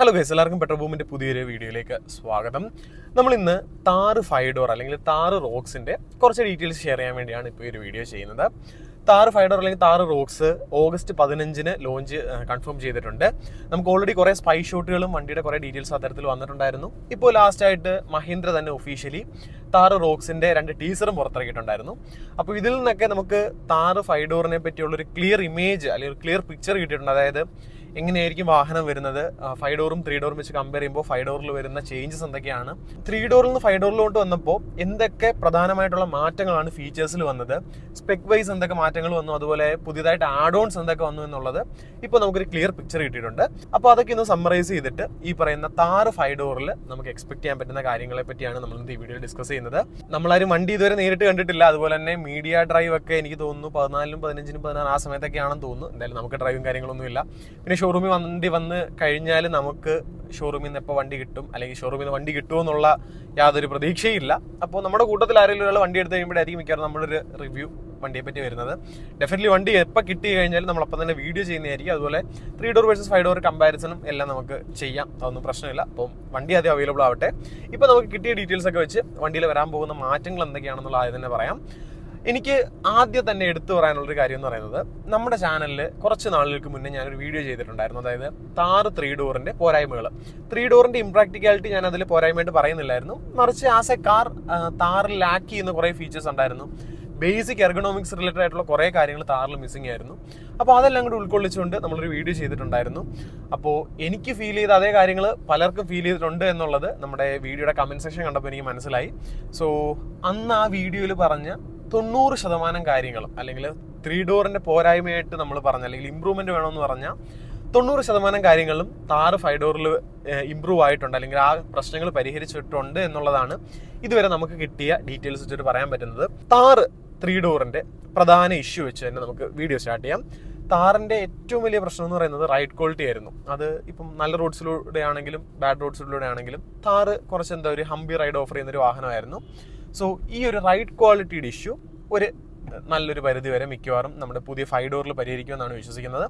Hello guys എല്ലാവർക്കും petrol ബോമിന്റെ പുതിയൊരു വീഡിയോയിലേക്ക് സ്വാഗതം. നമ്മൾ ഇന്ന് താറ് ഫൈഡോർ അല്ലെങ്കിൽ താറ് റോക്സിന്റെ കുറച്ച് ഡീറ്റെയിൽസ് ഷെയർ ചെയ്യാൻ വേണ്ടിയാണ് ഇപ്പോൾ ഈ ഒരു വീഡിയോ ചെയ്യുന്നത്. താറ് ഫൈഡോർ അല്ലെങ്കിൽ താറ് റോക്സ് ഓഗസ്റ്റ് പതിനഞ്ചിന് ലോഞ്ച് കൺഫേം ചെയ്തിട്ടുണ്ട്. നമുക്ക് ഓൾറെഡി കുറേ സ്പൈ ഷോട്ടുകളും വണ്ടിയുടെ കുറേ ഡീറ്റെയിൽസ് അത്തരത്തിൽ വന്നിട്ടുണ്ടായിരുന്നു. ഇപ്പോൾ ലാസ്റ്റ് ആയിട്ട് മഹീന്ദ്ര തന്നെ ഒഫീഷ്യലി താറ് റോക്സിന്റെ രണ്ട് ടീസറും പുറത്തിറക്കിയിട്ടുണ്ടായിരുന്നു. അപ്പോൾ ഇതിൽ നിന്നൊക്കെ നമുക്ക് താറ് ഫൈഡോറിനെ പറ്റിയുള്ളൊരു ക്ലിയർ ഇമേജ് അല്ലെങ്കിൽ ഒരു ക്ലിയർ പിക്ചർ കിട്ടിയിട്ടുണ്ട്. അതായത് എങ്ങനെയായിരിക്കും വാഹനം വരുന്നത്? ഫൈവ് ഡോറും ത്രീ ഡോറും വെച്ച് കമ്പയർ ചെയ്യുമ്പോൾ ഫൈവ് ഡോറിൽ വരുന്ന ചേഞ്ചസ് എന്തൊക്കെയാണ്? ത്രീ ഡോറിൽ നിന്ന് ഫൈവ് ഡോറിലോട്ട് വന്നപ്പോൾ എന്തൊക്കെ പ്രധാനമായിട്ടുള്ള മാറ്റങ്ങളാണ് ഫീച്ചേഴ്സിൽ വന്നത്? സ്പെക് വൈസ് എന്തൊക്കെ മാറ്റങ്ങൾ വന്നു? അതുപോലെ പുതിയതായിട്ട് ആഡ് ഓൺസ് എന്തൊക്കെ വന്നു എന്നുള്ളത് ഇപ്പോൾ നമുക്കൊരു ക്ലിയർ പിക്ചർ കിട്ടിയിട്ടുണ്ട്. അപ്പോൾ അതൊക്കെ ഒന്ന് സമ്മറൈസ് ചെയ്തിട്ട് ഈ പറയുന്ന താറ് ഫൈവ് ഡോറിൽ നമുക്ക് എക്സ്പെക്ട് ചെയ്യാൻ പറ്റുന്ന കാര്യങ്ങളെ പറ്റിയാണ് നമ്മൾ ഈ വീഡിയോ ഡിസ്കസ് ചെയ്യുന്നത്. നമ്മളാരും വണ്ടി ഇതുവരെ നേരിട്ട് കണ്ടിട്ടില്ല. അതുപോലെ തന്നെ മീഡിയ ഡ്രൈവ് ഒക്കെ എനിക്ക് തോന്നുന്നു. പതിനാലിനും പതിനഞ്ചിനും പതിനാറ് ആ സമയത്തൊക്കെയാണെന്ന് തോന്നുന്നു. എന്തായാലും നമുക്ക് ഡ്രൈവും കാര്യങ്ങളൊന്നും ഇല്ല പിന്നെ ഷോറൂമിൽ വണ്ടി വന്ന് കഴിഞ്ഞാൽ നമുക്ക് ഷോറൂമിൽ നിന്ന് എപ്പോൾ വണ്ടി കിട്ടും? അല്ലെങ്കിൽ ഷോറൂമിൽ നിന്ന് വണ്ടി കിട്ടുമോ എന്നുള്ള യാതൊരു പ്രതീക്ഷയില്ല. അപ്പോൾ നമ്മുടെ കൂട്ടത്തിൽ ആരെങ്കിലും ഒരാൾ വണ്ടി എടുത്ത് കഴിയുമ്പോഴായിരിക്കും മിക്കവാറും നമ്മളൊരു റിവ്യൂ വണ്ടിയെ പറ്റി വരുന്നത്. ഡെഫിനറ്റ്ലി വണ്ടി എപ്പോൾ കിട്ടി കഴിഞ്ഞാൽ നമ്മൾ അപ്പം തന്നെ വീഡിയോ ചെയ്യുന്നതായിരിക്കും. അതുപോലെ three door versus five door കമ്പാരിസണും എല്ലാം നമുക്ക് ചെയ്യാം. അതൊന്നും പ്രശ്നമില്ല. അപ്പം വണ്ടി ആദ്യം അവൈലബിൾ ആവട്ടെ. ഇപ്പോൾ നമുക്ക് കിട്ടിയ ഡീറ്റെയിൽസ് ഒക്കെ വെച്ച് വണ്ടിയിൽ വരാൻ പോകുന്ന മാറ്റങ്ങൾ എന്തൊക്കെയാണെന്നുള്ള ആദ്യം തന്നെ പറയാം. എനിക്ക് ആദ്യം തന്നെ എടുത്തു പറയാനുള്ളൊരു കാര്യം എന്ന് പറയുന്നത് നമ്മുടെ ചാനലിൽ കുറച്ച് നാളുകൾക്ക് മുന്നേ ഞാനൊരു വീഡിയോ ചെയ്തിട്ടുണ്ടായിരുന്നു. അതായത് താറ് ത്രീ ഡോറിന്റെ പോരായ്മകൾ ത്രീ ഡോറിന്റെ ഇംപ്രാക്ടിക്കാലിറ്റി ഞാൻ അതിൽ പോരായ്മയായിട്ട് പറയുന്നില്ലായിരുന്നു. മറിച്ച് ആസ് എ കാർ താറിൽ ലാക്ക് ചെയ്യുന്ന കുറേ ഫീച്ചേഴ്സ് ഉണ്ടായിരുന്നു. ബേസിക് എർഗണോമിക്സ് റിലേറ്റഡ് ആയിട്ടുള്ള കുറേ കാര്യങ്ങൾ താറിൽ മിസ്സിംഗ് ആയിരുന്നു. അപ്പോൾ അതെല്ലാം കൂടി ഉൾക്കൊള്ളിച്ചുകൊണ്ട് നമ്മളൊരു വീഡിയോ ചെയ്തിട്ടുണ്ടായിരുന്നു. അപ്പോൾ എനിക്ക് ഫീൽ ചെയ്ത അതേ കാര്യങ്ങൾ പലർക്കും ഫീൽ ചെയ്തിട്ടുണ്ട് എന്നുള്ളത് നമ്മുടെ വീഡിയോയുടെ കമന്റ് സെക്ഷൻ കണ്ടപ്പോൾ എനിക്ക് മനസ്സിലായി. സോ അന്ന് ആ വീഡിയോയിൽ പറഞ്ഞ തൊണ്ണൂറ് ശതമാനം കാര്യങ്ങളും അല്ലെങ്കിൽ ത്രീ ഡോറിന്റെ പോരായ്മയായിട്ട് നമ്മൾ പറഞ്ഞ അല്ലെങ്കിൽ ഇമ്പ്രൂവ്മെന്റ് വേണമെന്ന് പറഞ്ഞാൽ തൊണ്ണൂറ് ശതമാനം കാര്യങ്ങളും താറ് ഫൈവ് ഡോറിൽ ഇമ്പ്രൂവ് ആയിട്ടുണ്ട് അല്ലെങ്കിൽ ആ പ്രശ്നങ്ങൾ പരിഹരിച്ചിട്ടുണ്ട് എന്നുള്ളതാണ് ഇതുവരെ നമുക്ക് കിട്ടിയ ഡീറ്റെയിൽസ് വെച്ചിട്ട് പറയാൻ പറ്റുന്നത്. താറ് ത്രീ ഡോറിന്റെ പ്രധാന ഇഷ്യൂ വെച്ച് തന്നെ നമുക്ക് വീഡിയോ സ്റ്റാർട്ട് ചെയ്യാം. താറിന്റെ ഏറ്റവും വലിയ പ്രശ്നം എന്ന് പറയുന്നത് റൈഡ് ക്വാളിറ്റി ആയിരുന്നു. അത് ഇപ്പം നല്ല റോഡ്സിലൂടെ ആണെങ്കിലും ബാഡ് റോഡ്സിലൂടെ ആണെങ്കിലും താറ് കുറച്ച് എന്താ ഒരു ഹംബി റൈഡ് ഓഫർ ചെയ്യുന്ന ഒരു വാഹനമായിരുന്നു. സോ ഈ ഒരു റൈറ്റ് ക്വാളിറ്റിയുടെ ഇഷ്യൂ ഒരു നല്ലൊരു പരിധി വരെ മിക്കവാറും നമ്മുടെ പുതിയ ഫൈവ് ഡോറിൽ പരിഹരിക്കുമെന്നാണ് വിശ്വസിക്കുന്നത്.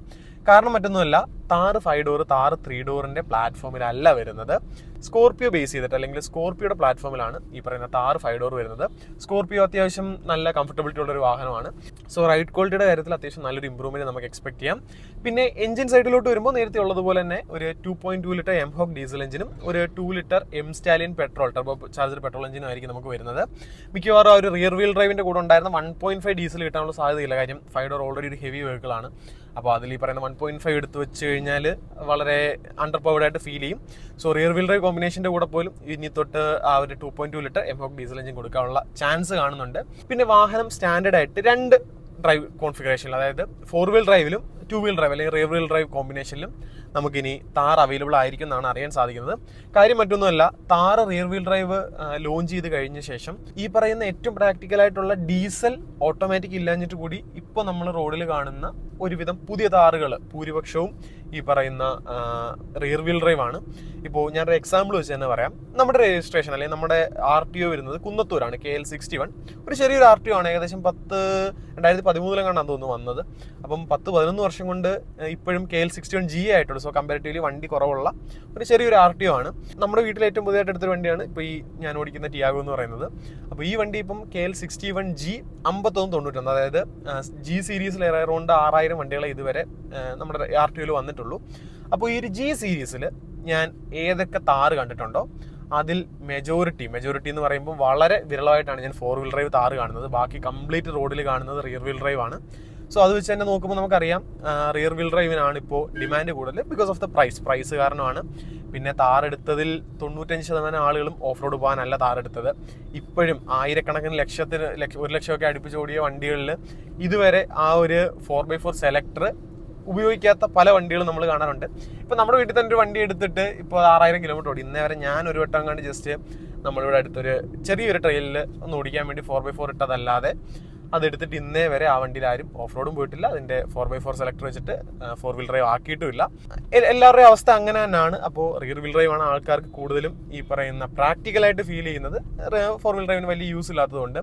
കാരണം മറ്റൊന്നുമല്ല Thar five door Thar three ഡോറിന്റെ പ്ലാറ്റ്ഫോമിലല്ല വരുന്നത്. സ്കോർപ്പിയോ ബേസ് ചെയ്തിട്ട് അല്ലെങ്കിൽ സ്കോർപ്പിയോയുടെ പ്ലാറ്റ്ഫോമിലാണ് ഈ പറയുന്ന താറ് ഫൈവ് ഡോർ വരുന്നത്. സ്കോർപ്പിയോ അത്യാവശ്യം നല്ല കംഫർട്ടബിലിറ്റി ഉള്ള ഒരു വാഹനമാണ്. സോ റൈഡ് ക്വാളിറ്റിയുടെ കാര്യത്തിൽ അത്യാവശ്യം നല്ലൊരു ഇമ്പ്രൂവ്മെന്റ് നമുക്ക് എക്സ്പെക്ട് ചെയ്യാം. പിന്നെ എഞ്ചിൻ സൈഡിലോട്ട് വരുമ്പോൾ നേരത്തെ ഉള്ളതുപോലെ തന്നെ ഒരു two point two litre M hawk diesel എഞ്ചിനും ഒരു two litre M stallion petrol turbo charger petrol എഞ്ചിനും ആയിരിക്കും നമുക്ക് വരുന്നത്. മിക്കവാറും ആ ഒരു റിയർ വീൽ ഡ്രൈവിന്റെ കൂടെ ഉണ്ടായിരുന്ന വൺ പോയിന്റ് ഫൈവ് ഡീസൽ കിട്ടാനുള്ള സാധ്യതയില്ല. കാര്യം ഫൈവ് ഡോർ ഓൾറെഡി ഒരു ഹെവി വെഹിക്കിൾ ആണ്. അപ്പോൾ അതിൽ ഈ പറയുന്ന വൺ പോയിന്റ് ഫൈവ് എടുത്ത് വെച്ച് കഴിഞ്ഞാൽ വളരെ അണ്ടർ പവർഡ് ആയിട്ട് ഫീൽ ചെയ്യും. സോ റിയർ വീൽ ഡ്രൈവ് കോമ്പിനേഷന്റെ കൂടെ പോലും ഇനി തൊട്ട് ആ ഒരു two point two litre M hawk diesel engine കൊടുക്കാനുള്ള ചാൻസ് കാണുന്നുണ്ട്. പിന്നെ വാഹനം സ്റ്റാൻഡേർഡ് ആയിട്ട് രണ്ട് ഡ്രൈവ് കോൺഫിഗറേഷനിൽ അതായത് ഫോർ വീൽ ഡ്രൈവിലും ടു വീൽ ഡ്രൈവ് അല്ലെങ്കിൽ റിയർ വീൽ ഡ്രൈവ് കോമ്പിനേഷനിലും നമുക്കിനി താർ അവൈലബിൾ ആയിരിക്കും എന്നാണ് അറിയാൻ സാധിക്കുന്നത്. കാര്യം മറ്റൊന്നുമല്ല Thar rear wheel drive launch ചെയ്ത് കഴിഞ്ഞ ശേഷം ഈ പറയുന്ന ഏറ്റവും പ്രാക്ടിക്കൽ ആയിട്ടുള്ള ഡീസൽ ഓട്ടോമാറ്റിക് ഇല്ലാഞ്ഞിട്ട് കൂടി ഇപ്പോൾ നമ്മൾ റോഡിൽ കാണുന്ന ഒരുവിധം പുതിയ താറുകൾ ഭൂരിപക്ഷവും ഈ പറയുന്ന റിയർ വീൽ ഡ്രൈവ് ആണ്. ഇപ്പോൾ ഞാനൊരു എക്സാമ്പിൾ വെച്ച് തന്നെ പറയാം. നമ്മുടെ രജിസ്ട്രേഷൻ അല്ലെങ്കിൽ നമ്മുടെ ആർ ടി ഒ വരുന്നത് കുന്നത്തൂരാണ് കെ എൽ സിക്സ്റ്റി വൺ ഒരു ചെറിയൊരു ആർ ടി ഒ ആണ് ഏകദേശം പത്ത് രണ്ടായിരത്തി പതിമൂന്നിലെങ്ങാണ്ടാണ് തോന്നുന്നു വന്നത്. അപ്പം പത്ത് പതിനൊന്ന് വർഷം കൊണ്ട് ഇപ്പോഴും K L sixty one G ആയിട്ടുള്ളൂ സോ കമ്പാരിറ്റീവ്ലി വണ്ടി കുറവുള്ള ഒരു ചെറിയൊരു ആർ ടി ഒ ആണ്. നമ്മുടെ വീട്ടിൽ ഏറ്റവും പുതിയതായിട്ട് എടുത്തൊരു വണ്ടിയാണ് ഇപ്പോൾ ഈ ഞാൻ ഓടിക്കുന്ന ടിയാഗോ എന്ന് പറയുന്നത്. അപ്പോൾ ഈ വണ്ടി ഇപ്പം K L sixty one G അമ്പത്തൊന്ന് തൊണ്ണൂറ്റൊന്ന് അതായത് ജി സീരീസിൽ റൗണ്ട് ആറായിരം വണ്ടികളെ ഇതുവരെ നമ്മുടെ ആർ ടി വന്നിട്ടുള്ളൂ. അപ്പോൾ ഈ ഒരു ജി സീരീസിൽ ഞാൻ ഏതൊക്കെ താറ് കണ്ടിട്ടുണ്ടോ അതിൽ മെജോറിറ്റി മെജോറിറ്റി എന്ന് പറയുമ്പോൾ വളരെ വിരളമായിട്ടാണ് ഞാൻ ഫോർ വീൽ ഡ്രൈവ് താറ് കാണുന്നത്. ബാക്കി കംപ്ലീറ്റ് റോഡിൽ കാണുന്നത് റിയർ വീൽ ഡ്രൈവ് ആണ്. സോ അത് വെച്ച് തന്നെ നോക്കുമ്പോൾ നമുക്കറിയാം റിയർ വീൽ ഡ്രൈവിനാണ് ഇപ്പോൾ ഡിമാൻഡ് കൂടുതൽ because of the price price കാരണമാണ്. പിന്നെ താറെടുത്തതിൽ തൊണ്ണൂറ്റഞ്ച് ശതമാനം ആളുകളും ഓഫ് റോഡ് പോകാനല്ല താറെടുത്തത് ഇപ്പോഴും ആയിരക്കണക്കിന് ലക്ഷത്തിന് ഒരു ലക്ഷമൊക്കെ അടുപ്പിച്ചോടിയ വണ്ടികളിൽ ഇതുവരെ ആ ഒരു ഫോർ ബൈ ഫോർ സെലക്ടർ ഉപയോഗിക്കാത്ത പല വണ്ടികളും നമ്മൾ കാണാറുണ്ട്. ഇപ്പം നമ്മുടെ വീട്ടിൽ തന്നെ ഒരു വണ്ടി എടുത്തിട്ട് ഇപ്പോൾ ആറായിരം കിലോമീറ്റർ ഓടി. ഇന്നേ വരെ ഞാൻ ഒരു വട്ടം കണ്ട് ജസ്റ്റ് നമ്മളിവിടെ അടുത്തൊരു ചെറിയൊരു ട്രെയിലിൽ ഒന്ന് ഓടിക്കാൻ വേണ്ടി ഫോർ ബൈ ഫോർ ഇട്ടതല്ലാതെ അതെടുത്തിട്ട് ഇന്നേ വരെ ആ വണ്ടിയിൽ ആരും ഓഫ് റോഡും പോയിട്ടില്ല. അതിന്റെ ഫോർ ബൈ ഫോർ സെലക്ടർ വെച്ചിട്ട് ഫോർ വീൽ ഡ്രൈവ് ആക്കിയിട്ടുമില്ല. എല്ലാവരുടെയും അവസ്ഥ അങ്ങനെ തന്നെയാണ്. അപ്പോൾ റിയർ വീൽ ഡ്രൈവ് ആണ് ആൾക്കാർക്ക് കൂടുതലും ഈ പറയുന്ന പ്രാക്ടിക്കലായിട്ട് ഫീൽ ചെയ്യുന്നത്. ഫോർ വീൽ ഡ്രൈവിന് വലിയ യൂസ് ഇല്ലാത്തതുകൊണ്ട്.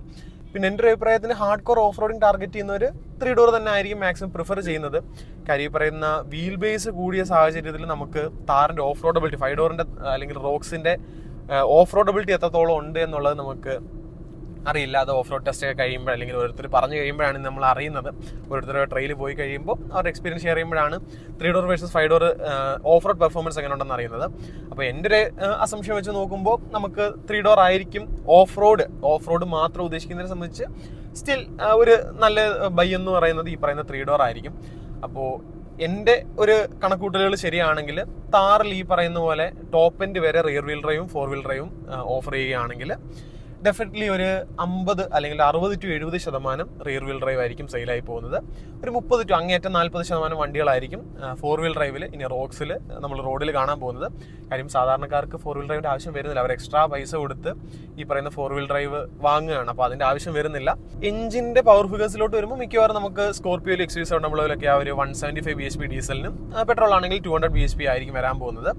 പിന്നെ എന്റെ ഒരു അഭിപ്രായത്തിന് hard core off roading target ചെയ്യുന്നവർ ത്രീ ഡോർ തന്നെ ആയിരിക്കും മാക്സിമം പ്രിഫർ ചെയ്യുന്നത്. കാര്യം പറയുന്ന വീൽ ബേസ് കൂടിയ സാഹചര്യത്തിൽ നമുക്ക് താറിന്റെ ഓഫ് റോഡബിലിറ്റി ഫൈവ് ഡോറിന്റെ അല്ലെങ്കിൽ റോക്സിന്റെ ഓഫ് റോഡബിലിറ്റി എത്രത്തോളം ഉണ്ട് എന്നുള്ളത് നമുക്ക് അറിയില്ല. അത് ഓഫ് റോഡ് ടെസ്റ്റ് ഒക്കെ കഴിയുമ്പോൾ അല്ലെങ്കിൽ ഓരോരുത്തർ പറഞ്ഞു കഴിയുമ്പോഴാണ് നമ്മൾ അറിയുന്നത്. ഓരോരുത്തരുടെ ട്രെയിൽ പോയി കഴിയുമ്പോൾ അവരുടെ എക്സ്പീരിയൻസ് ഷെയർ ചെയ്യുമ്പോഴാണ് three door versus five door off road performance എങ്ങനെ ഉണ്ടെന്ന് അറിയുന്നത്. അപ്പോൾ എന്റെ ഒരു അസംഷൻ വെച്ച് നോക്കുമ്പോൾ നമുക്ക് ത്രീ ഡോർ ആയിരിക്കും ഓഫ് റോഡ് ഓഫ് റോഡ് മാത്രം ഉദ്ദേശിക്കുന്നതിനെ സംബന്ധിച്ച് സ്റ്റിൽ ഒരു നല്ല ബൈ എന്ന് പറയുന്നത് ഈ പറയുന്ന ത്രീ ഡോർ ആയിരിക്കും. അപ്പോൾ എന്റെ ഒരു കണക്കൂട്ടലുകൾ ശരിയാണെങ്കിൽ താറിൽ ഈ പറയുന്ന പോലെ ടോപ്പ് എൻഡ് വരെ റിയർ വീൽ ഡ്രൈവും ഫോർ വീൽ ഡ്രൈവും ഓഫർ ചെയ്യുകയാണെങ്കിൽ ഡെഫിനറ്റ്ലി ഒരു അമ്പത് അല്ലെങ്കിൽ അറുപത് ടു എഴുപത് ശതമാനം റിയർ വീൽ ഡ്രൈവ് ആയിരിക്കും സെയിലായി പോകുന്നത്. ഒരു മുപ്പത് ടു അങ്ങേറ്റം നാൽപ്പത് ശതമാനം വണ്ടികളായിരിക്കും ഫോർ വീൽ ഡ്രൈവിൽ ഇനി റോക്സിൽ നമ്മൾ റോഡിൽ കാണാൻ പോകുന്നത്. കാര്യം സാധാരണക്കാർക്ക് ഫോർ വീൽ ഡ്രൈവിന്റെ ആവശ്യം വരുന്നില്ല. അവർ എക്സ്ട്രാ പൈസ കൊടുത്ത് ഈ പറയുന്ന ഫോർ വീൽ ഡ്രൈവ് വാങ്ങുകയാണ്. അപ്പോൾ അതിന്റെ ആവശ്യം വരുന്നില്ല. എഞ്ചിന്റെ പവർ ഫിഗേഴ്സിലോട്ട് വരുമ്പോൾ മിക്കവാറും നമുക്ക് സ്കോർപ്പിയോയിൽ എക്സ് യു സെവൻ ഡബ്ല്യൂലൊക്കെ ആ ഒരു one seventy five B H P ഡീസലിനും petrol ആണെങ്കിൽ two hundred B H P ആയിരിക്കും വരാൻ പോകുന്നത്.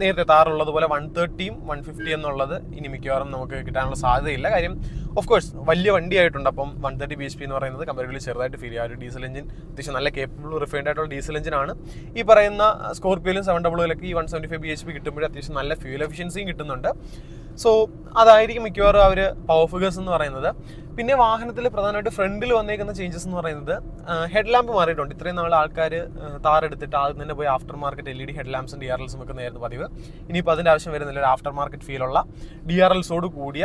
നേരത്തെ താറുള്ളതുപോലെ വൺ തേർട്ടിയും വൺ ഫിഫ്റ്റി എന്നുള്ളത് ഇനി മിക്കവാറും നമുക്ക് കിട്ടാനുള്ള സാധ്യതയില്ല. കാര്യം ഓഫ് കോഴ്സ് വലിയ വണ്ടിയായിട്ടുണ്ട്. അപ്പം one thirty B H P എന്ന് പറയുന്നത് കമ്പാരിറ്റീവ്ലി ചെറുതായിട്ട് ഫീൽ ചെയ്യുക ഒരു ഡീസൽ എഞ്ചിൻ അത്യാവശ്യം നല്ല കേപ്പബിൾ റിഫൈൻഡ് ആയിട്ടുള്ള ഡീസൽ എഞ്ചിനാണ് ഈ പറയുന്ന സ്കോർപ്പിയോയിലും സെവൻ ഡബിളിലൊക്കെ ഈ one seventy five B H P കിട്ടുമ്പോൾ അത്യാവശ്യം നല്ല ഫ്യൂൽ എഫിഷ്യൻസിയും കിട്ടുന്നുണ്ട്. സോ അതായിരിക്കും മിക്കവാറും അവർ പവർ ഫിഗേഴ്സ് എന്ന് പറയുന്നത്. പിന്നെ വാഹനത്തിൽ പ്രധാനമായിട്ട് ഫ്രണ്ടിൽ വന്നേക്കുന്ന ചേഞ്ചസ് എന്ന് പറയുന്നത് ഹെഡ് ലാമ്പ് മാറിയിട്ടുണ്ട്. ഇത്രയും നാൾ ആൾക്കാർ താറെടുത്തിട്ട് ആദ്യം തന്നെ പോയി after market L E D head ലാംപ്സും D R എൽസും ഒക്കെ പതിവ്. ഇനിയിപ്പോൾ അതിന്റെ ആവശ്യം വരുന്നില്ല ഒരു ആഫ്റ്റർ മാർക്കറ്റ് ഫീലുള്ള ഡി ആർ എൽസോട് കൂടിയ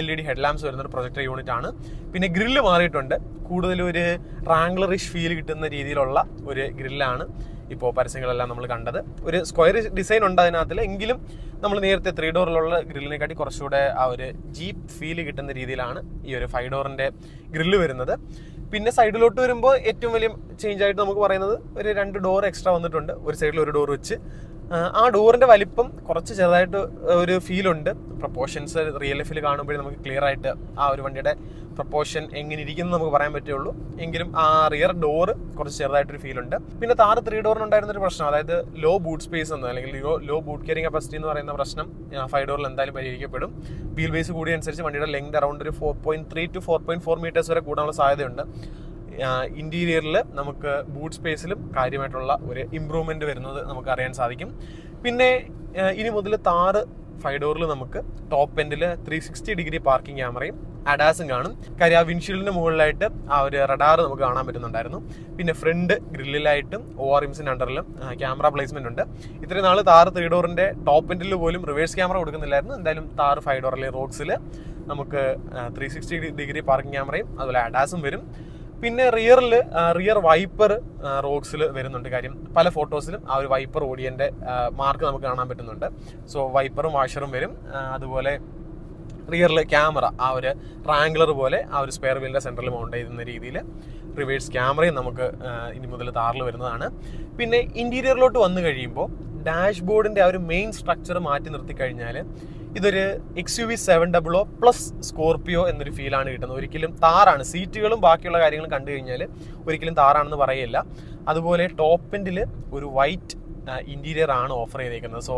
L E D head lamps വരുന്ന ഒരു പ്രൊജക്ടർ യൂണിറ്റ് ആണ്. പിന്നെ ഗ്രില്ല് മാറിയിട്ടുണ്ട്. കൂടുതലും ഒരു റാംഗ്ലറിഷ് ഫീൽ കിട്ടുന്ന രീതിയിലുള്ള ഒരു ഗ്രില്ലാണ് ഇപ്പോൾ പരസ്യങ്ങളെല്ലാം നമ്മൾ കണ്ടത്. ഒരു സ്ക്വയർ ഡിസൈൻ ഉണ്ട് അതിനകത്തിൽ എങ്കിലും നമ്മൾ നേരത്തെ ത്രീ ഡോറിലുള്ള ഗ്രില്ലിനെക്കാട്ടി കുറച്ചുകൂടെ ആ ഒരു ജീപ്പ് ഫീൽ കിട്ടുന്ന രീതിയിലാണ് ഈ ഒരു ഫൈവ് ഡോറിന്റെ ഗ്രില്ല് വരുന്നത്. പിന്നെ സൈഡിലോട്ട് വരുമ്പോൾ ഏറ്റവും വലിയ ചേഞ്ച് ആയിട്ട് നമുക്ക് പറയുന്നത് ഒരു രണ്ട് ഡോർ എക്സ്ട്രാ വന്നിട്ടുണ്ട്. ഒരു സൈഡിൽ ഒരു ഡോർ വെച്ച്. ആ ഡോറിന്റെ വലിപ്പം കുറച്ച് ചെറുതായിട്ട് ഒരു ഫീൽ ഉണ്ട്. പ്രപ്പോർഷൻസ് റിയൽ ലൈഫിൽ കാണുമ്പോഴേ നമുക്ക് ക്ലിയർ ആയിട്ട് ആ ഒരു വണ്ടിയുടെ പ്രപ്പോർഷൻ എങ്ങനെ ഇരിക്കുന്നു നമുക്ക് പറയാൻ പറ്റുള്ളൂ. എങ്കിലും ആ റിയർ ഡോർ കുറച്ച് ചെറുതായിട്ടൊരു ഉണ്ട്. പിന്നെ താറ് ത്രീ ഡോറിന് ഉണ്ടായിരുന്ന ഒരു പ്രശ്നം അതായത് ലോ ബൂട്ട് സ്പേസ് എന്ന് അല്ലെങ്കിൽ low low boot carrying capacity എന്ന് പറയുന്ന പ്രശ്നം ഫൈവ് ഡോറിൽ എന്തായാലും പരിഹരിക്കപ്പെടും. വീൽ ബേസ് കൂടിയ അനുസരിച്ച് വണ്ടിയുടെ ലെങ്ത് അറൗണ്ട് ഒരു four point three to four point four metres വരെ കൂടാനുള്ള സാധ്യതയുണ്ട്. ഇന്റീരിയറിൽ നമുക്ക് ബൂട്ട് സ്പേസിലും കാര്യമായിട്ടുള്ള ഒരു ഇമ്പ്രൂവ്മെന്റ് വരുന്നത് നമുക്ക് അറിയാൻ സാധിക്കും. പിന്നെ ഇനി മുതൽ താറ് ഫൈവ് ഡോറിൽ നമുക്ക് ടോപ്പ് എൻഡിൽ ത്രീ സിക്സ്റ്റി ഡിഗ്രി പാർക്കിംഗ് ക്യാമറയും അഡാസും കാണും. കാര്യം ആ വിൻഷീൽഡിന് മുകളിലായിട്ട് ആ ഒരു റഡാർ നമുക്ക് കാണാൻ പറ്റുന്നുണ്ടായിരുന്നു. പിന്നെ ഫ്രണ്ട് ഗ്രില്ലിലായിട്ടും ഒ ആർ എംസിന്റെ അണ്ടറിലും ക്യാമറ പ്ലേസ്മെന്റ് ഉണ്ട്. ഇത്രയും നാൾ താറ് ത്രീ ഡോറിന്റെ ടോപ്പ് എൻഡിൽ പോലും റിവേഴ്സ് ക്യാമറ കൊടുക്കുന്നില്ലായിരുന്നു. എന്തായാലും താറ് ഫൈവ് ഡോറിലെ റോക്സിൽ നമുക്ക് ത്രീ സിക്സ്റ്റി ഡിഗ്രി പാർക്കിംഗ് ക്യാമറയും അതുപോലെ അഡാസും വരും. പിന്നെ റിയറിൽ റിയർ വൈപ്പർ റോക്സിൽ വരുന്നുണ്ട് കാര്യം. പല ഫോട്ടോസിലും ആ ഒരു വൈപ്പർ ഓഡിയന്റെ മാർക്ക് നമുക്ക് കാണാൻ പറ്റുന്നുണ്ട്. സോ വൈപ്പറും വാഷറും വരും. അതുപോലെ റിയറിൽ ക്യാമറ ആ ഒരു ട്രാങ്കുലർ പോലെ ആ ഒരു സ്പെയർ വീലിന്റെ സെന്ററിൽ മൗണ്ട് ചെയ്യുന്ന രീതിയിൽ റിവേഴ്സ് ക്യാമറയും നമുക്ക് ഇനി മുതൽ താറിൽ വരുന്നതാണ്. പിന്നെ ഇന്റീരിയറിലോട്ട് വന്നു കഴിയുമ്പോൾ ഡാഷ്ബോർഡിന്റെ ആ ഒരു മെയിൻ സ്ട്രക്ചർ മാറ്റി നിർത്തി കഴിഞ്ഞാൽ ഇതൊരു X U V seven double O plus Scorpio എന്നൊരു ഫീലാണ് കിട്ടുന്നത്. ഒരിക്കലും താറാണ്. സീറ്റുകളും ബാക്കിയുള്ള കാര്യങ്ങളും കണ്ടു കഴിഞ്ഞാൽ ഒരിക്കലും താറാണെന്ന് പറയില്ല. അതുപോലെ ടോപ്പിന്റിൽ ഒരു വൈറ്റ് ഇന്റീരിയർ ആണ് ഓഫർ ചെയ്തേക്കുന്നത്. സോ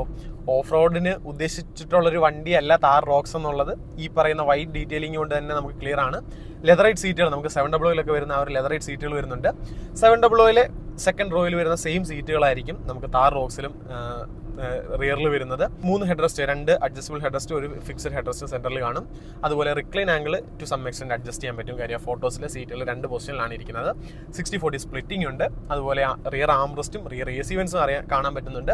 ഓഫ് റോഡിന് ഉദ്ദേശിച്ചിട്ടുള്ളൊരു വണ്ടിയല്ല താർ റോക്സ് എന്നുള്ളത്. ഈ പറയുന്ന വൈറ്റ് ഡീറ്റെയിലിംഗ് കൊണ്ട് തന്നെ നമുക്ക് ക്ലിയർ ആണ്. ലെതറൈറ്റ് സീറ്റുകൾ നമുക്ക് സെവൻ ഡബിൾ ഒയിലൊക്കെ വരുന്ന ആ ഒരു ലെതറൈറ്റ് സീറ്റുകൾ വരുന്നുണ്ട്. സെവൻ ഡബ്ല്യൂയിലെ സെക്കൻഡ് റോയിൽ വരുന്ന സെയിം സീറ്റുകളായിരിക്കും നമുക്ക് താർ റോക്സിലും റിയറിൽ വരുന്നത്. മൂന്ന് ഹെഡ് റെസ്റ്റ് രണ്ട് അഡ്ജസ്റ്റബിൾ ഹെഡ് റെസ്റ്റ് ഒരു ഫിക്സഡ് ഹെഡ് റെസ്റ്റ് സെന്ററിൽ കാണും. അതുപോലെ recline angle to some extent adjust ചെയ്യാൻ പറ്റും. കാര്യം ഫോട്ടോസിലെ സീറ്റുകൾ രണ്ട് പൊസിഷനിലാണ് ഇരിക്കുന്നത്. സിക്സ്റ്റി ഫോർട്ടി സ്പ്ലിറ്റിംഗ് ഉണ്ട്. അതുപോലെ റിയർ ആം റെസ്റ്റും റിയർ എ സി വെൻസും അറിയാൻ കാണാൻ പറ്റുന്നുണ്ട്.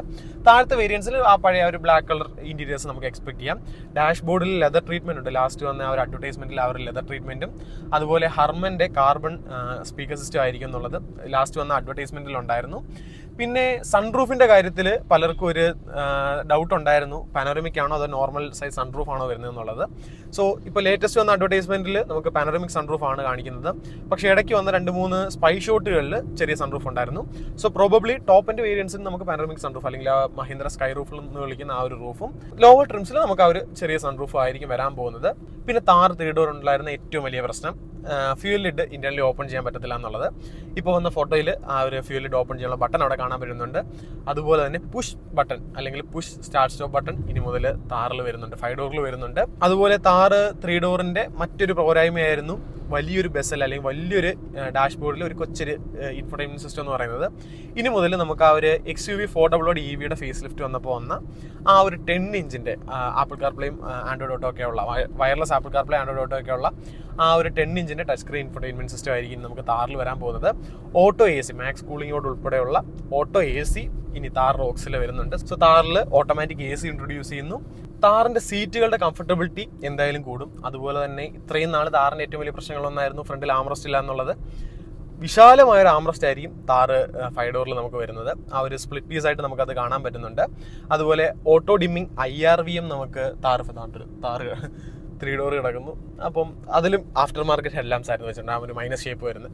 താഴത്തെ വേരിയൻസിൽ ആ പഴയ ഒരു ബ്ലാക്ക് കളർ ഇന്റീരിയേഴ്സ് നമുക്ക് എക്സ്പെക്ട് ചെയ്യാം. ഡാഷ് ബോർഡിൽ ലെതർ ട്രീറ്റ്മെന്റ് ഉണ്ട്. ലാസ്റ്റ് വന്ന ആ ഒരു അഡ്വർടൈസ്മെന്റിൽ ആ ഒരു ലെതർ ട്രീറ്റ്മെന്റും അതുപോലെ ഹർമന്റെ കാർബൺ സ്പീക്കർ സിസ്റ്റം ആയിരിക്കും എന്നുള്ളത്. ലാസ്റ്റ് വന്ന അഡ്വർടൈസ്മെന്റിൽ ഉണ്ടായിരുന്നു പിന്നെ സൺറൂഫിന്റെ കാര്യത്തിൽ പലർക്കും ഒരു ഡൗട്ട് ഉണ്ടായിരുന്നു. പാനോറമിക് ആണോ അതോ നോർമൽ സൈസ് സൺറൂഫ് ആണോ വരുന്നത് എന്നുള്ളത് സോ ഇപ്പോൾ ലേറ്റസ്റ്റ് വന്ന അഡ്വർടൈസ്മെന്റിൽ നമുക്ക് പാനോറമിക് സൺറൂഫ് ആണ് കാണിക്കുന്നത്. പക്ഷേ ഇടയ്ക്ക് വന്ന രണ്ട് മൂന്ന് സ്പൈ ഷോട്ടുകളിൽ ചെറിയ സൺറൂഫ് ഉണ്ടായിരുന്നു. സോ പ്രോബബ്ലി ടോപ്പ് എൻഡ് വേരിയൻസിൽ നമുക്ക് പാനോറമിക് സൺറൂഫ് അല്ലെങ്കിൽ ആ മഹീന്ദ്ര സ്കൈ റൂഫിൽ എന്ന് വിളിക്കുന്ന ആ ഒരു റൂഫും ലോവർ ട്രിംസിൽ നമുക്ക് ആ ഒരു ചെറിയ സൺറൂഫ് ആയിരിക്കും വരാൻ പോകുന്നത്. പിന്നെ താർ ത്രീ ഉണ്ടായിരുന്ന ഏറ്റവും വലിയ പ്രശ്നം. ഫ്യൂൽ ലിഡ് ഓപ്പൺ ചെയ്യാൻ പറ്റത്തില്ല എന്നുള്ളത്. ഇപ്പോൾ വന്ന ഫോട്ടോയിൽ ആ ഒരു ഫ്യൂൽ ലിഡ് ഓപ്പൺ ചെയ്യാനുള്ള ബട്ടൺ അവിടെ കാണാൻ വരുന്നുണ്ട്. അതുപോലെ തന്നെ പുഷ് ബട്ടൺ അല്ലെങ്കിൽ പുഷ് സ്റ്റാർട്ട് സ്റ്റോപ്പ് ബട്ടൺ ഇനി മുതൽ താറിൽ വരുന്നുണ്ട് ഫൈവ് ഡോറിൽ വരുന്നുണ്ട്. അതുപോലെ താറ് ത്രീ ഡോറിന്റെ മറ്റൊരു പോരായ്മയായിരുന്നു വലിയൊരു ബസ്സൽ അല്ലെങ്കിൽ വലിയൊരു ഡാഷ്ബോർഡിൽ ഒരു കൊച്ചൊരു ഇൻഫർടൈൻമെന്റ് സിസ്റ്റം എന്ന് പറയുന്നത്. ഇനി മുതൽ നമുക്ക് ആ ഒരു എക്സ് യു വി ഫോർ ഓഡ് ഇ വിയുടെ ഫേസ് ലിഫ്റ്റ് വന്നപ്പോൾ വന്ന ആ ഒരു ടെൻ ഇഞ്ചിന്റെ ആപ്പിൾ കാർപ്ലേയും ആൻഡ്രോയിഡ് ഓട്ടോ ഒക്കെ ഉള്ള wireless Apple CarPlay Android auto ഒക്കെ ഉള്ള ആ ഒരു ടെൻ ഇഞ്ചിന്റെ ടച്ച് സ്ക്രീൻ ഇൻഫർടൈൻമെന്റ് സിസ്റ്റം ആയിരിക്കും നമുക്ക് താറിൽ വരാൻ പോകുന്നത്. ഓട്ടോ എ സി മാക്സ് കൂളിങ്ങോട് ഉൾപ്പെടെയുള്ള ഓട്ടോ എ സി ഇനി താർ റോക്സിൽ വരുന്നുണ്ട്. സോ താറിൽ ഓട്ടോമാറ്റിക് എ സി ഇൻട്രൊഡ്യൂസ് ചെയ്യുന്നു. താറിന്റെ സീറ്റുകളുടെ കംഫർട്ടബിലിറ്റി എന്തായാലും കൂടും. അതുപോലെ തന്നെ ഇത്രയും നാൾ താറിന്റെ ഏറ്റവും വലിയ പ്രശ്നങ്ങളൊന്നായിരുന്നു ഫ്രണ്ടിൽ ആംറസ്റ്റ് ഇല്ല എന്നുള്ളത്. വിശാലമായ ഒരു ആംറസ്റ്റ് ആയിരിക്കും താറ് ഫൈവ് ഡോറിൽ നമുക്ക് വരുന്നത്. ആ ഒരു സ്പ്ലിറ്റ് പീസ് ആയിട്ട് നമുക്കത് കാണാൻ പറ്റുന്നുണ്ട്. അതുപോലെ auto dimming I R V M നമുക്ക് താറ് താറ് ത്രീ ഡോർ കിടക്കുന്നു. അപ്പം അതിലും ആഫ്റ്റർ മാർക്കറ്റ് ഹെഡ് ലാംസ് ആയിരുന്നു വെച്ചിട്ടുണ്ട്. ആ ഒരു മൈനസ് ഷേപ്പ് വരുന്നത്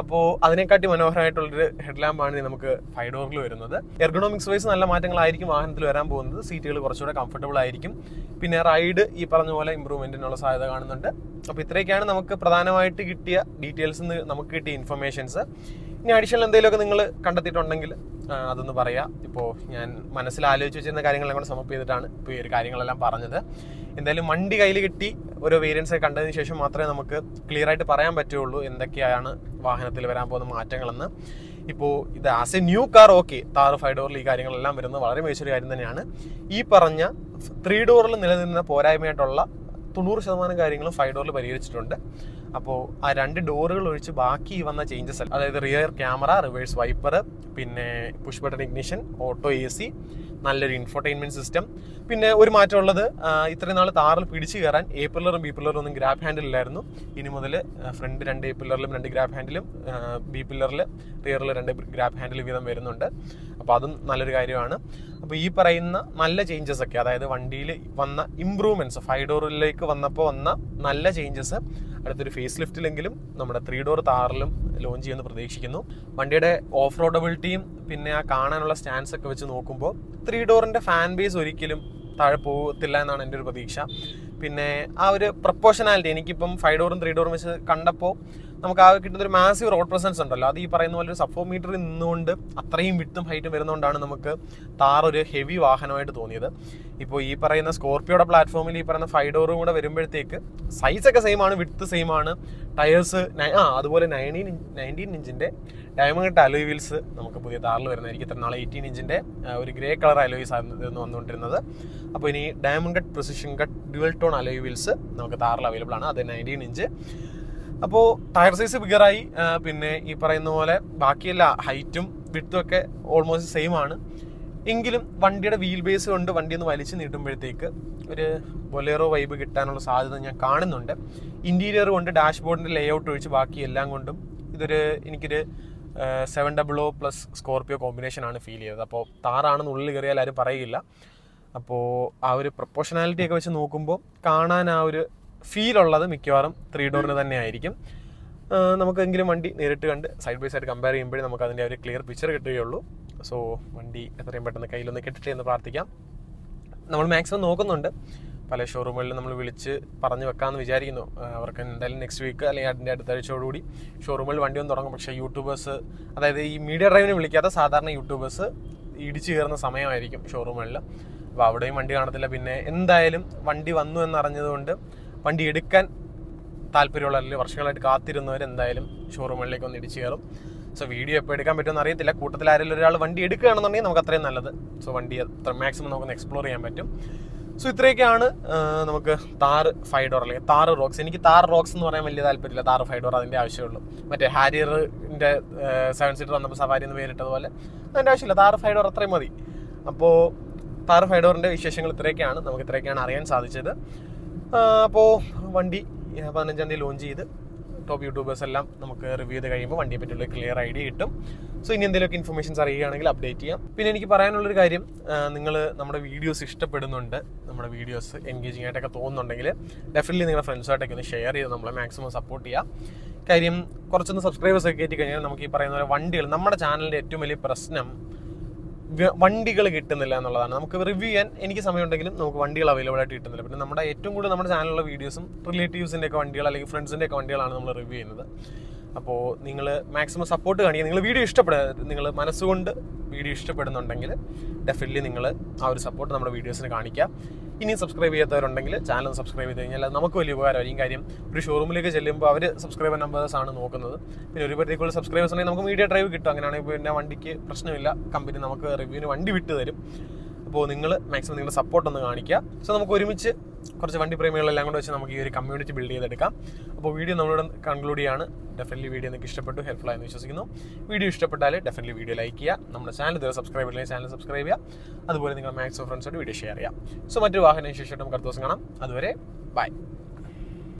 അപ്പോൾ അതിനെക്കാട്ടി മനോഹരമായിട്ടുള്ളൊരു ഹെഡ് ആണ് നമുക്ക് ഫൈവ് ഡോറിൽ വരുന്നത്. എർഗണോമിക്സ് വൈസ് നല്ല മാറ്റങ്ങളായിരിക്കും വാഹനത്തിൽ വരാൻ പോകുന്നത്. സീറ്റുകൾ കുറച്ചുകൂടെ കംഫർട്ടബിൾ ആയിരിക്കും. പിന്നെ റൈഡ് ഈ പറഞ്ഞ പോലെ ഇമ്പ്രൂവ്മെന്റിനുള്ള സാധ്യത കാണുന്നുണ്ട്. അപ്പോൾ ഇത്രയൊക്കെയാണ് നമുക്ക് പ്രധാനമായിട്ട് കിട്ടിയ ഡീറ്റെയിൽസ് നമുക്ക് കിട്ടിയ ഇൻഫർമേഷൻസ് ഇനി അഡീഷണൽ എന്തെങ്കിലുമൊക്കെ നിങ്ങൾ കണ്ടെത്തിയിട്ടുണ്ടെങ്കിൽ അതൊന്ന് പറയാം. ഇപ്പോൾ ഞാൻ മനസ്സിൽ ആലോചിച്ച് വെച്ചിരുന്ന കാര്യങ്ങളെല്ലാം കൂടെ സമപ്പ് ചെയ്തിട്ടാണ് ഇപ്പോൾ ഈ ഒരു കാര്യങ്ങളെല്ലാം പറഞ്ഞത്. എന്തായാലും വണ്ടി കയ്യിൽ കിട്ടി ഓരോ വേരിയൻസ് കണ്ടതിന് ശേഷം മാത്രമേ നമുക്ക് ക്ലിയർ ആയിട്ട് പറയാൻ പറ്റുള്ളൂ എന്തൊക്കെയാണ് വാഹനത്തിൽ വരാൻ പോകുന്ന മാറ്റങ്ങളെന്ന്. ഇപ്പോൾ ഇത് as a new car okay Thar five ഡോറിൽ ഈ കാര്യങ്ങളെല്ലാം വരുന്നത് വളരെ മികച്ചൊരു കാര്യം തന്നെയാണ്. ഈ പറഞ്ഞ ത്രീ ഡോറിൽ നിലനിന്ന പോരായ്മയായിട്ടുള്ള തൊണ്ണൂറ് ശതമാനം കാര്യങ്ങളും ഫൈവ് ഡോറിൽ പരിഹരിച്ചിട്ടുണ്ട്. അപ്പോൾ ആ രണ്ട് ഡോറുകൾ ഒഴിച്ച് ബാക്കി വന്ന ചേഞ്ചസ് അല്ല. അതായത് റിയർ ക്യാമറ റിവേഴ്സ് വൈപ്പർ പിന്നെ push button ignition auto A C നല്ലൊരു ഇൻഫർടൈൻമെന്റ് സിസ്റ്റം പിന്നെ ഒരു മാറ്റമുള്ളത് ഇത്രയും നാൾ താറിൽ പിടിച്ചു കയറാൻ എ പില്ലറും ബി പില്ലറും ഒന്നും ഗ്രാബ് ഹാൻഡിൽ ഇല്ലായിരുന്നു. ഇനി മുതൽ ഫ്രണ്ട് രണ്ട് എ പില്ലറിലും രണ്ട് ഗ്രാബ് ഹാൻഡിലും ബി പില്ലറിൽ റിയറിൽ രണ്ട് ഗ്രാബ് ഹാൻഡിൽ വീതം വരുന്നുണ്ട്. അപ്പോൾ അതും നല്ലൊരു കാര്യമാണ്. അപ്പോൾ ഈ പറയുന്ന നല്ല ചേഞ്ചസ് ഒക്കെ അതായത് വണ്ടിയിൽ വന്ന ഇമ്പ്രൂവ്മെന്റ്സ് ഫൈവ് ഡോറിലേക്ക് വന്നപ്പോൾ വന്ന നല്ല ചേഞ്ചസ് അടുത്തൊരു ഫേസ് ലിഫ്റ്റിലെങ്കിലും നമ്മുടെ ത്രീ ഡോർ താറിലും ലോഞ്ച് ചെയ്യുമെന്ന് പ്രതീക്ഷിക്കുന്നു. വണ്ടിയുടെ ഓഫ് റോഡബിലിറ്റിയും പിന്നെ ആ കാണാനുള്ള സ്റ്റാൻസ് ഒക്കെ വെച്ച് നോക്കുമ്പോൾ ത്രീ ഡോറിന്റെ ഫാൻ ബേസ് ഒരിക്കലും താഴെ പോകത്തില്ല എന്നാണ് എന്റെ ഒരു പ്രതീക്ഷ. പിന്നെ ആ ഒരു പ്രപ്പോഷനാലിറ്റി എനിക്കിപ്പം ഫൈവ് ഡോറും ത്രീ ഡോറും വെച്ച് കണ്ടപ്പോൾ നമുക്ക് ആ കിട്ടുന്ന ഒരു മാസീവ് റോഡ് പ്രസൻസ് ഉണ്ടല്ലോ. അത് ഈ പറയുന്ന പോലെ ഒരു സഫോ മീറ്ററിൽ നിന്നുകൊണ്ട് അത്രയും വിട്ടും ഹൈറ്റും വരുന്നതുകൊണ്ടാണ് നമുക്ക് താർ ഒരു ഹെവി വാഹനമായിട്ട് തോന്നിയത്. ഇപ്പോൾ ഈ പറയുന്ന സ്കോർപ്പിയോയുടെ പ്ലാറ്റ്ഫോമിൽ ഈ പറയുന്ന ഫൈവ് ഡോറും കൂടെ വരുമ്പോഴത്തേക്ക് സൈസൊക്കെ സെയിം ആണ് വിട്ട് സെയിം ആണ്. ടയേഴ്സ് ആ അതുപോലെ നയന്റീൻ നയന്റീൻ ഇഞ്ചിന്റെ ഡയമണ്ട് അലോയ് വീൽസ് നമുക്ക് പുതിയ താറിൽ വരുന്നതായിരിക്കും. ഇത്ര നാളെ എയ്റ്റീൻ ഇഞ്ചിന്റെ ഒരു ഗ്രേ കളർ അലോയ്സ് ആയിരുന്നു വന്നുകൊണ്ടിരുന്നത്. അപ്പോൾ ഇനി diamond cut precision cut dual tone alloy wheels നമുക്ക് താറിൽ അവൈലബിൾ ആണ്. അത് നയന്റീൻ ഇഞ്ച് അപ്പോൾ ടയർ സൈസ് ബിഗറായി പിന്നെ ഈ പറയുന്ന പോലെ ബാക്കിയെല്ലാ ഹൈറ്റും വിട്ടും ഒക്കെ ഓൾമോസ്റ്റ് സെയിം ആണ്. എങ്കിലും വണ്ടിയുടെ വീൽ ബേസ് കൊണ്ട് വണ്ടി ഒന്ന് വലിച്ചു നീട്ടുമ്പോഴത്തേക്ക് ഒരു ബൊലേറോ വൈബ് കിട്ടാനുള്ള സാധ്യത ഞാൻ കാണുന്നുണ്ട്. ഇന്റീരിയർ കൊണ്ട് ഡാഷ്ബോർഡിന്റെ ലേ ഔട്ട് ഒഴിച്ച് ബാക്കി എല്ലാം കൊണ്ടും ഇതൊരു എനിക്കൊരു seven double O plus Scorpio combination ആണ് ഫീൽ ചെയ്തത്. അപ്പോൾ താറാണെന്ന് ഉള്ളിൽ കയറിയാൽ ആരും പറയില്ല. അപ്പോൾ ആ ഒരു പ്രൊപ്പോഷണാലിറ്റി ഒക്കെ വെച്ച് നോക്കുമ്പോൾ കാണാൻ ആ ഒരു ഫീൽ ഉള്ളത് മിക്കവാറും ത്രീ ഡോറിന് തന്നെ ആയിരിക്കും നമുക്കെങ്കിലും വണ്ടി നേരിട്ട് കണ്ട് സൈഡ് ബൈ സൈഡ് കമ്പയർ ചെയ്യുമ്പോഴേ നമുക്ക് അതിന്റെ ഒരു ക്ലിയർ പിക്ചർ കിട്ടുകയുള്ളൂ. സോ വണ്ടി എത്രയും പെട്ടെന്ന് കയ്യിലൊന്ന് കിട്ടട്ടെ എന്ന് പ്രാർത്ഥിക്കാം. നമ്മൾ മാക്സിമം നോക്കുന്നുണ്ട്. പല ഷോറൂമുകളിലും നമ്മൾ വിളിച്ച് പറഞ്ഞു വെക്കാമെന്ന് വിചാരിക്കുന്നു. അവർക്ക് എന്തായാലും നെക്സ്റ്റ് വീക്ക് അല്ലെങ്കിൽ അതിന്റെ അടുത്ത ആഴ്ചയോടുകൂടി ഷോറൂമിൽ വണ്ടി ഒന്ന് തുടങ്ങും. പക്ഷേ യൂട്യൂബേഴ്സ് അതായത് ഈ മീഡിയ ഡ്രൈവിനെ വിളിക്കാത്ത സാധാരണ യൂട്യൂബേഴ്സ് ഇടിച്ചു കയറുന്ന സമയമായിരിക്കും ഷോറൂമുകളിൽ അപ്പോൾ അവിടെയും വണ്ടി കാണത്തില്ല. പിന്നെ എന്തായാലും വണ്ടി വന്നു എന്നറിഞ്ഞതുകൊണ്ട് വണ്ടി എടുക്കാൻ താല്പര്യമുള്ള അല്ലെങ്കിൽ വർഷങ്ങളായിട്ട് കാത്തിരുന്നവർ എന്തായാലും ഷോറൂമുകളിലേക്ക് ഒന്ന് ഇടിച്ചു കയറും. സോ വീഡിയോ എപ്പോൾ എടുക്കാൻ പറ്റുമെന്ന് അറിയത്തില്ല. കൂട്ടത്തിൽ ആരെങ്കിലും ഒരാൾ വണ്ടി എടുക്കുകയാണെന്നുണ്ടെങ്കിൽ നമുക്ക് അത്രയും നല്ലത്. സോ വണ്ടി അത്ര മാക്സിമം നമുക്ക് എക്സ്പ്ലോർ ചെയ്യാൻ പറ്റും. സോ ഇത്രയൊക്കെയാണ് നമുക്ക് താറ് ഫൈവ് ഡോർ അല്ലെങ്കിൽ താറ് റോക്സ് എനിക്ക് താറ് റോക്സ് എന്ന് പറയാൻ വലിയ താല്പര്യമില്ല. താറ് ഫൈവ് ഡോർ അതിന്റെ ആവശ്യമുള്ളൂ. മറ്റേ ഹാരിയറിന്റെ സെവൻ സീറ്റർ വന്നപ്പോൾ സവാരി എന്ന് പേരിട്ടതുപോലെ അതിന്റെ ആവശ്യമില്ല. താറ് ഫൈവ് ഡോർ അത്രയും മതി. അപ്പോൾ താറ് ഫൈവ് ഡോറിന്റെ വിശേഷങ്ങൾ ഇത്രയൊക്കെയാണ്. നമുക്ക് ഇത്രയൊക്കെയാണ് അറിയാൻ സാധിച്ചത്. അപ്പോൾ വണ്ടി പതിനഞ്ചാം തീയതി ലോഞ്ച് ചെയ്ത് ടോപ്പ് യൂട്യൂബേഴ്സ് എല്ലാം നമുക്ക് റിവ്യൂ ചെയ്ത് കഴിയുമ്പോൾ വണ്ടിയെ പറ്റിയുള്ള ക്ലിയർ ഐഡിയ കിട്ടും. സോ ഇനി എന്തെങ്കിലുമൊക്കെ ഇൻഫർമേഷൻസ് അറിയുകയാണെങ്കിൽ അപ്ഡേറ്റ് ചെയ്യാം. പിന്നെ എനിക്ക് പറയാനുള്ളൊരു കാര്യം നിങ്ങൾ നമ്മുടെ വീഡിയോസ് ഇഷ്ടപ്പെടുന്നുണ്ട് നമ്മുടെ വീഡിയോസ് എൻഗേജിങ് ആയിട്ടൊക്കെ തോന്നുന്നുണ്ടെങ്കിൽ ഡെഫിനറ്റ്ലി നിങ്ങളുടെ ഫ്രണ്ട്സായിട്ടൊക്കെ ഒന്ന് ഷെയർ ചെയ്ത് നമ്മളെ മാക്സിമം സപ്പോർട്ട് ചെയ്യാം. കാര്യം കുറച്ചൊന്ന് സബ്സ്ക്രൈബേഴ്സ് ഒക്കെ കയറ്റി കഴിഞ്ഞാൽ നമുക്ക് ഈ പറയുന്ന വണ്ടികൾ നമ്മുടെ ചാനലിന്റെ ഏറ്റവും വലിയ പ്രശ്നം വണ്ടികൾ കിട്ടുന്നില്ല എന്നുള്ളതാണ്. നമുക്ക് റിവ്യൂ ചെയ്യാൻ എനിക്ക് സമയമുണ്ടെങ്കിലും നമുക്ക് വണ്ടികൾ അവൈലബിൾ ആയിട്ട് കിട്ടുന്നില്ല. പിന്നെ നമ്മുടെ ഏറ്റവും കൂടുതൽ നമ്മുടെ ചാനലിലുള്ള വീഡിയോസും റിലേറ്റീവ്സിന്റെ ഒക്കെ വണ്ടികൾ അല്ലെങ്കിൽ ഫ്രണ്ട്സിന്റെ ഒക്കെ വണ്ടികളാണ് നമ്മൾ റിവ്യൂ ചെയ്യുന്നത്. അപ്പോൾ നിങ്ങൾ മാക്സിമം സപ്പോർട്ട് കാണിക്കുക. നിങ്ങൾ വീഡിയോ ഇഷ്ടപ്പെടുക നിങ്ങൾ മനസ്സുകൊണ്ട് വീഡിയോ ഇഷ്ടപ്പെടുന്നുണ്ടെങ്കിൽ ഡെഫിനറ്റ്ലി നിങ്ങൾ ആ ഒരു സപ്പോർട്ട് നമ്മുടെ വീഡിയോസിന് കാണിക്കുക. ഇനിയും സബ്സ്ക്രൈബ് ചെയ്യാത്തവരുണ്ടെങ്കിൽ ചാനൽ സബ്സ്ക്രൈബ് ചെയ്ത് കഴിഞ്ഞാൽ നമുക്ക് വലിയ ഉപകാരമായിരിക്കും കാര്യം ഒരു ഷോറൂമിലേക്ക് ചെല്ലുമ്പോൾ അവർ സബ്സ്ക്രൈബർ നമ്പേഴ്സ് ആണ് നോക്കുന്നത്. പിന്നെ ഒരു പരിധിക്കുള്ള സബ്സ്ക്രൈബേഴ്സ് ഉണ്ടെങ്കിൽ നമുക്ക് മീഡിയ ഡ്രൈവ് കിട്ടും. അങ്ങനെയാണെങ്കിൽ പിന്നെ വണ്ടിക്ക് പ്രശ്നമില്ല. കമ്പനി നമുക്ക് റിവ്യൂവിന് വണ്ടി വിട്ടു തരും. അപ്പോൾ നിങ്ങൾ മാക്സിമം നിങ്ങളുടെ സപ്പോർട്ട് ഒന്ന് കാണിക്കുക. സോ നമുക്ക് ഒരുമിച്ച് കുറച്ച് വണ്ടി പ്രേമികളെല്ലാം കൂടെ വെച്ച് നമുക്ക് ഈ ഒരു കമ്മ്യൂണിറ്റി ബിൽഡ് ചെയ്തെടുക്കാം. അപ്പോൾ വീഡിയോ നമ്മളിവിടെ കൺക്ലൂഡ് ചെയ്യാണ്. ഡെഫിനറ്റ്ലി വീഡിയോ നിങ്ങൾക്ക് ഇഷ്ടപ്പെട്ടു ഹെൽപ്ഫുൾ ആയെന്ന് വിശ്വസിക്കുന്നു. വീഡിയോ ഇഷ്ടപ്പെട്ടാൽ ഡെഫിനറ്റ്ലി വീഡിയോ ലൈക്ക് ചെയ്യുക. നമ്മുടെ ചാനൽ ഇതുവരെ സബ്സ്ക്രൈബ് ചെയ്യുന്ന ചാനൽ സബ്സ്ക്രൈബ് ചെയ്യുക. അതുപോലെ നിങ്ങൾ മാക്സിമം ഫ്രണ്ട്സോട് വീഡിയോ ഷെയർ ചെയ്യാം സോ മറ്റൊരു വാഹന ശേഷം നമുക്ക് അടുത്ത ദിവസം കാണാം. അതുവരെ ബൈ